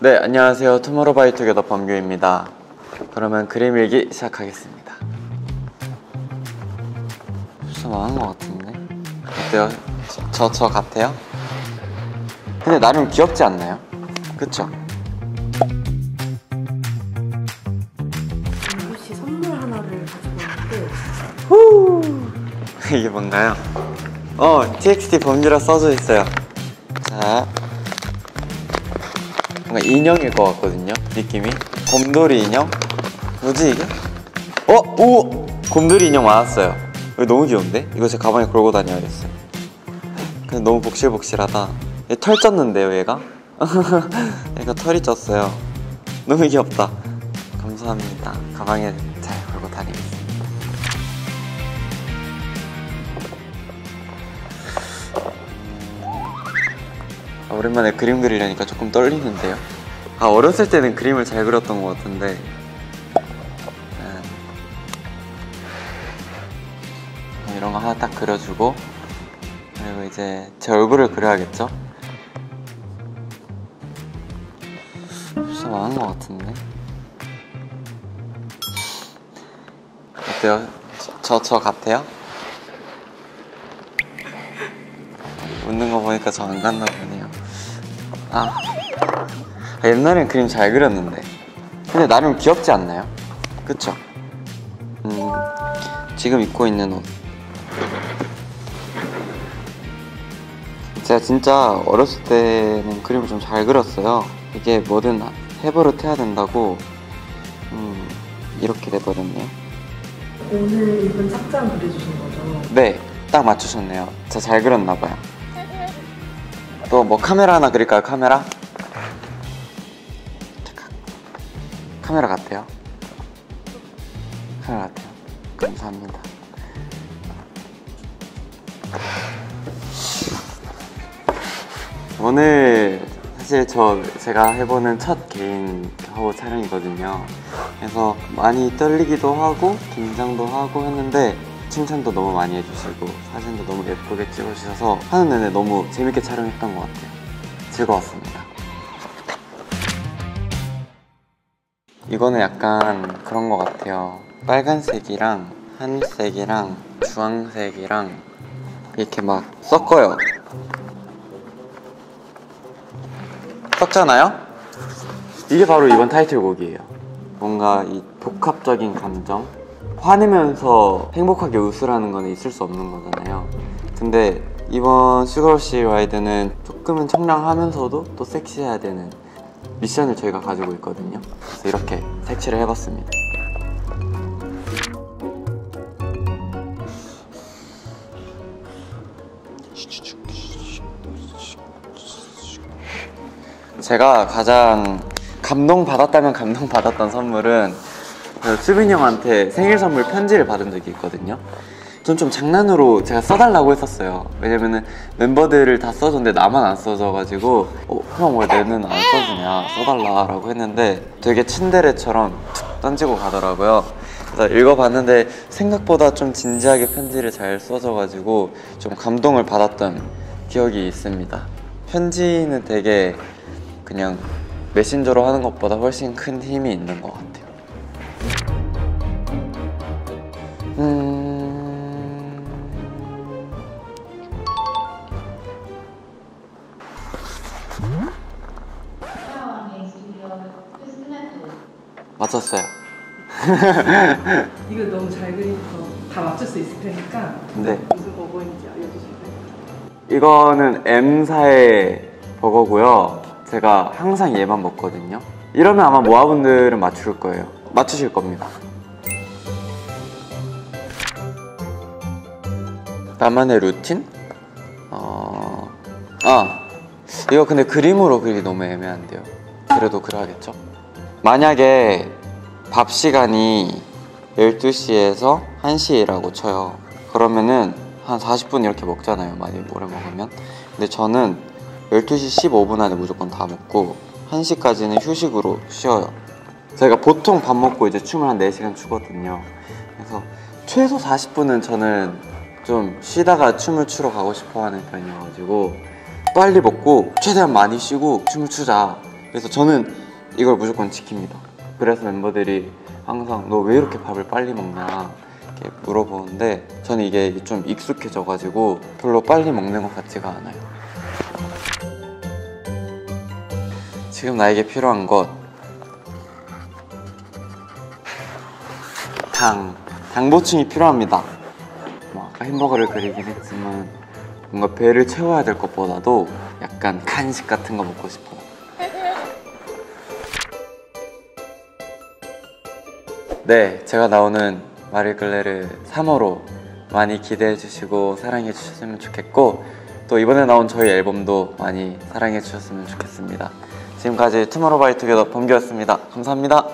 네, 안녕하세요. 투모로우바이투게더 범규입니다. 그러면 그림 일기 시작하겠습니다. 벌써 망한 것 같은데? 어때요? 저, 저 같아요? 근데 나름 귀엽지 않나요? 그쵸? 혹시 선물 하나를 가지고 왔는데 이게 뭔가요? 어, TXT 범규라 써져 있어요. 자, 뭔가 인형일 것 같거든요. 느낌이 곰돌이 인형? 뭐지 이게? 어, 오, 곰돌이 인형 많았어요. 이거 너무 귀여운데? 이거 제 가방에 걸고 다녀야겠어요. 근데 너무 복실복실하다. 얘 털 쪘는데요, 얘가? 얘가 털이 쪘어요. 너무 귀엽다. 감사합니다. 가방에 잘 걸고 다니겠습니다. 오랜만에 그림 그리려니까 조금 떨리는데요. 아 어렸을 때는 그림을 잘 그렸던 것 같은데. 음. 이런 거 하나 딱 그려주고 그리고 이제 제 얼굴을 그려야겠죠? 벌써 망한 것 같은데. 어때요? 저저 같아요? 웃는 거 보니까 저 안 갔나 보네요. 아, 옛날엔 그림 잘 그렸는데. 근데 나름 귀엽지 않나요? 그쵸? 음, 지금 입고 있는 옷. 제가 진짜 어렸을 때는 그림을 좀 잘 그렸어요. 이게 뭐든 해버릇 해야 된다고, 음, 이렇게 돼버렸네요. 오늘 입은 착장 그려주신 거죠? 네, 딱 맞추셨네요. 저잘 그렸나봐요. 또 뭐 카메라 하나 그릴까요? 카메라? 잠깐. 카메라 같아요? 카메라 같아요. 감사합니다. 오늘 사실 저 제가 해보는 첫 개인 하고 촬영이거든요. 그래서 많이 떨리기도 하고 긴장도 하고 했는데 칭찬도 너무 많이 해주시고 사진도 너무 예쁘게 찍어주셔서 하는 내내 너무 재밌게 촬영했던 것 같아요. 즐거웠습니다. 이거는 약간 그런 것 같아요. 빨간색이랑 하늘색이랑 주황색이랑 이렇게 막 섞어요. 섞잖아요? 이게 바로 이번 타이틀곡이에요. 뭔가 이 복합적인 감정, 화내면서 행복하게 웃으라는 건 있을 수 없는 거잖아요. 근데 이번 슈거러시 라이드는 조금은 청량하면서도 또 섹시해야 되는 미션을 저희가 가지고 있거든요. 그래서 이렇게 색칠을 해봤습니다. 제가 가장 감동받았다면 감동받았던 선물은 그 수빈이 형한테 생일 선물 편지를 받은 적이 있거든요. 전 좀 장난으로 제가 써달라고 했었어요. 왜냐면은 멤버들을 다 써줬는데 나만 안 써줘가지고 어, 형왜 내는 안 써주냐 써달라라고 했는데 되게 친데레처럼 툭 던지고 가더라고요. 그래서 읽어봤는데 생각보다 좀 진지하게 편지를 잘 써줘가지고 좀 감동을 받았던 기억이 있습니다. 편지는 되게 그냥 메신저로 하는 것보다 훨씬 큰 힘이 있는 것 같아요. 맞췄어요. 이거 너무 잘 그려서 다 맞출 수 있을 테니까 네. 무슨 버거인지 알려주실까요? 이거는 M사의 버거고요. 제가 항상 얘만 먹거든요. 이러면 아마 모아분들은 맞출 거예요. 맞추실 겁니다. 나만의 루틴? 어... 아, 이거 근데 그림으로 그리기 너무 애매한데요. 그래도 그려야겠죠? 만약에 밥 시간이 12시에서 1시라고 쳐요. 그러면은 한 40분 이렇게 먹잖아요. 많이 오래 먹으면. 근데 저는 12시 15분 안에 무조건 다 먹고 1시까지는 휴식으로 쉬어요. 저희가 보통 밥 먹고 이제 춤을 한 4시간 추거든요. 그래서 최소 40분은 저는 좀 쉬다가 춤을 추러 가고 싶어 하는 편이어가지고 빨리 먹고 최대한 많이 쉬고 춤을 추자 그래서 저는 이걸 무조건 지킵니다. 그래서 멤버들이 항상 너 왜 이렇게 밥을 빨리 먹냐 이렇게 물어보는데 저는 이게 좀 익숙해져가지고 별로 빨리 먹는 것 같지가 않아요. 지금 나에게 필요한 것 당, 당 보충이 필요합니다. 뭐 아까 햄버거를 그리긴 했지만 뭔가 배를 채워야 될 것보다도 약간 간식 같은 거 먹고 싶어. 네, 제가 나오는 마리글레르 3호로 많이 기대해 주시고 사랑해 주셨으면 좋겠고 또 이번에 나온 저희 앨범도 많이 사랑해 주셨으면 좋겠습니다. 지금까지 투모로우바이투게더 범규였습니다. 감사합니다.